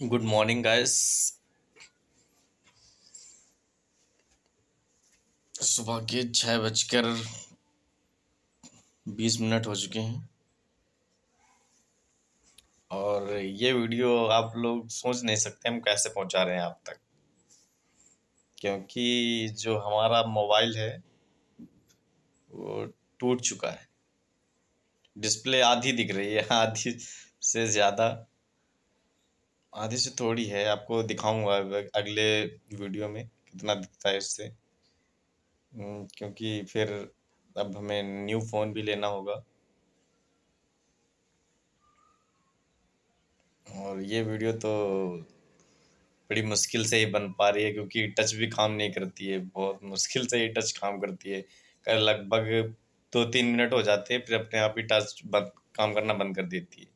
Good morning guys सुबह के छः बजकर बीस मिनट हो चुके हैं। और ये वीडियो आप लोग सोच नहीं सकते हम कैसे पहुँचा रहे हैं आप तक। क्योंकि जो हमारा मोबाइल है, वो टूट चुका है। डिस्प्ले आधी दिख रही है, आधी से ज़्यादा। आधी से थोड़ी है आपको दिखाऊँगा अगले वीडियो में कितना दिखता है इससे। हम्म, क्योंकि फिर अब हमें न्यू फ़ोन भी लेना होगा। और ये वीडियो तो बड़ी मुश्किल से ही बन पा रही है क्योंकि टच भी काम नहीं करती है बहुत मुश्किल से ही टच काम करती है। कर लगभग दो तीन मिनट हो जाते हैं फिर अपने आप ही टच बंद काम करना बंद कर देती है।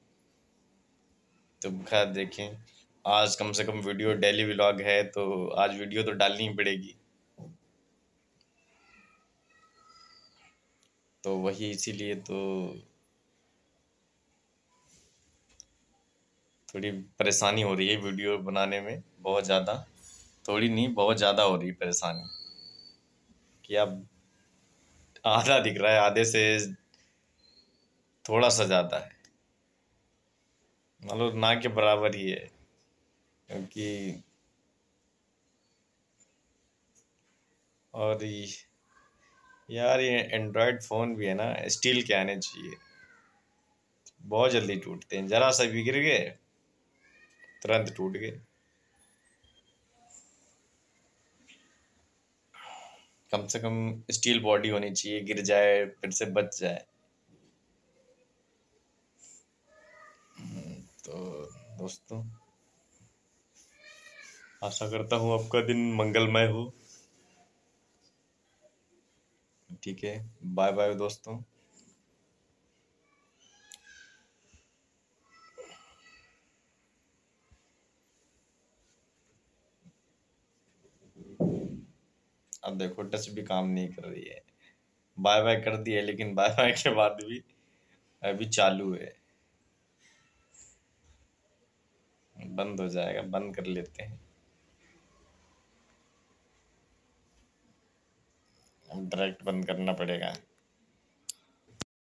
तो खैर देखें, आज कम से कम वीडियो डेली व्लॉग है तो आज वीडियो तो डालनी ही पड़ेगी। तो वही इसीलिए तो थोड़ी परेशानी हो रही है वीडियो बनाने में, बहुत ज़्यादा। थोड़ी नहीं, बहुत ज़्यादा हो रही है परेशानी। कि अब आधा दिख रहा है, आधे से थोड़ा सा ज़्यादा है। मतलब ना के बराबर ही है, क्योंकि और यार ये एंड्रॉयड फ़ोन भी है ना स्टील के आने चाहिए। बहुत जल्दी टूटते हैं, ज़रा सा भी गिर गए, तुरंत टूट गए। कम से कम स्टील बॉडी होनी चाहिए, गिर जाए, फिर से बच जाए। तो दोस्तों आशा करता हूँ आपका दिन मंगलमय हो। ठीक है बाय बाय दोस्तों। अब देखो टच भी काम नहीं कर रही है। बाय बाय कर दिया लेकिन बाय बाय के बाद भी अभी चालू है। बंद हो जाएगा बंद कर लेते हैं। डायरेक्ट बंद करना पड़ेगा।